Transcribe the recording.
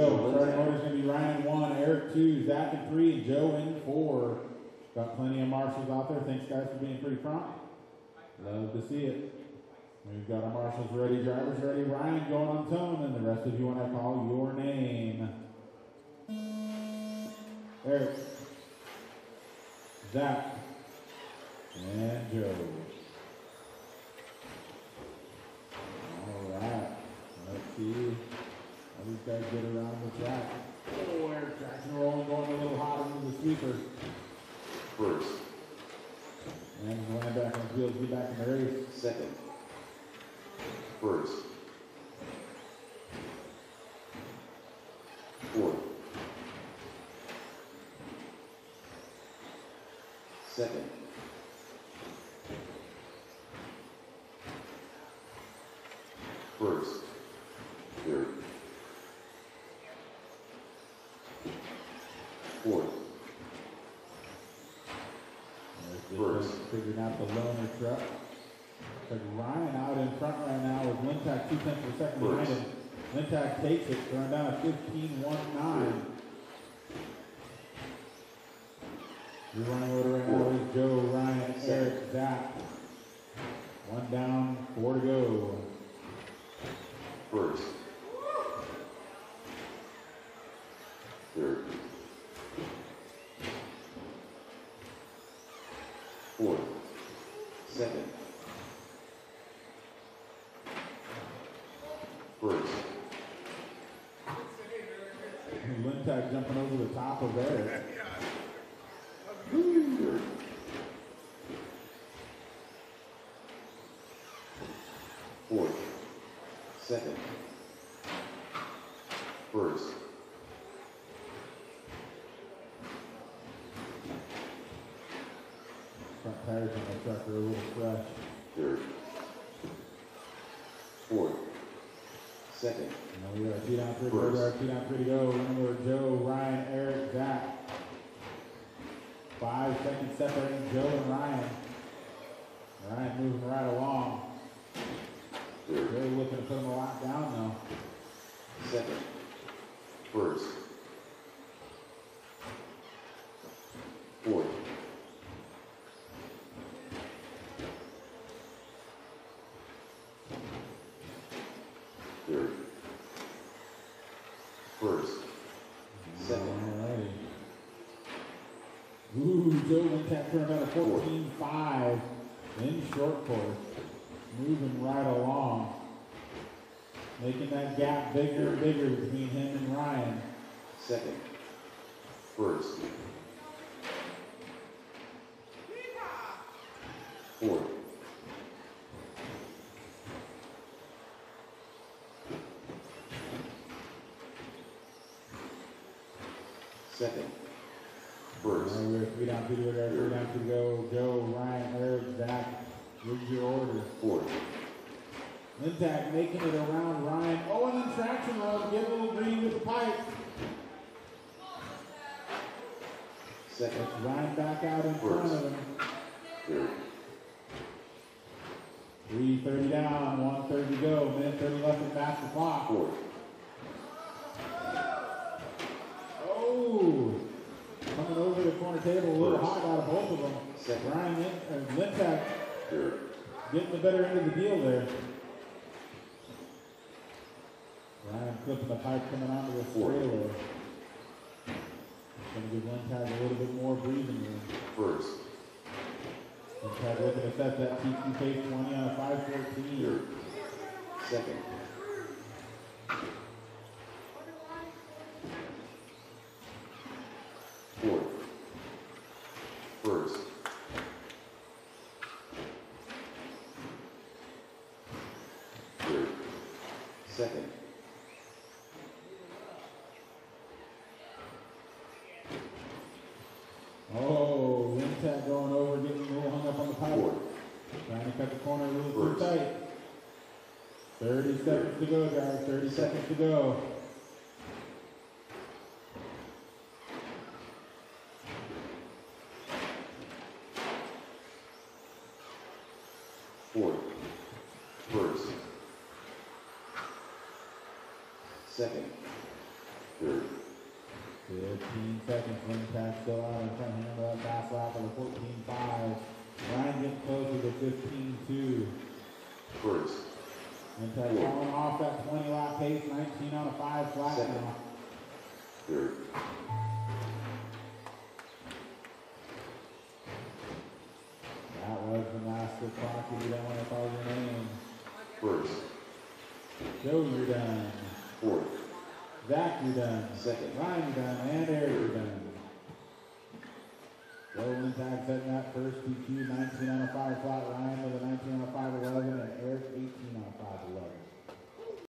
go. Starting order's gonna be Ryan one, Eric two, Zach in three, and Joe in four. Got plenty of marshals out there. Thanks guys for being pretty prompt. Love to see it. We've got our marshals ready, drivers ready. Ryan going on tone, and the rest of you want to call your name. Eric, Zach, and Joe. All right. Let's see these guys get around the track. Oh, traction rolling, going a little hot into the sweeper. First. And the land back on the field, get back in the race. Second. First. Fourth. Second. First. Third. Fourth. Just Figuring out the loaner truck. But Ryan out in front right now with Lintack two tenths of a second behind him. Lintack takes it, throwing down a 15-1-9. Your running order right now is Joe, Ryan, Eric, Zach. One down, four to go. First. Third. Fourth. Second. First. Lintack jumping over the top of Eric. Fourth. Second. First. Front tires on the truck are a little fresh. Third. Fourth. Second. And we got two down, three to go, down, three to go. Remember Joe, Ryan, Eric, Zach. Five seconds separating Joe and Ryan. Ryan moving right along. Third. Joe looking to put him a lot down though. Second. First. Fourth. Third. First. Second. Alrighty. Ooh, Joe Lintack turned out a 14-5 in short course. Moving right along. Making that gap bigger and bigger between him and Ryan. Second. First. Fourth. Second. First. Now we're three down, two to go, three down, two to go. Joe, Ryan, Eric, Zach, where's your order? Fourth. Lintack making it around Ryan. Oh, and then traction roll, get a little green with the pipe. Second. Ryan back out in front of him. Third. Three thirty down, one thirty to go, minute thirty left to pass the clock. Fourth. Oh, coming over the table, a little First. hot out of both of them. Second. Ryan Lin, uh, Lintack getting the better end of the deal there. Ryan clipping the pipe coming onto the trailer. Gonna give Lintack a little bit more breathing room. First. Lintack looking to set that TQ pace twenty on a five fourteen. Third. Second. Fourth. First. Third. Second. Oh, Lintack going over, getting a little hung up on the pipe. Fourth. Trying to cut the corner a little too tight. Thirty seconds to go, guys, thirty seconds to go. Fourth. First. Second. third, 15 seconds, win tag still out in front, handle that fast lap of the 14.5. Ryan gets closer to 15.2. first, Lintack falling off that 20 lap pace, 19 on a 5 flat Second. now. third, That was the master clock, if you don't want to call your name. first, Joe, you're done. fourth, Zach, you're done. second, Ryan, you're done. And Eric, you're done. Joe Lintag setting that first PQ, 19 on a 5 flat. Ryan with a 19 on a 5 11, and Eric 18 on a 5 11.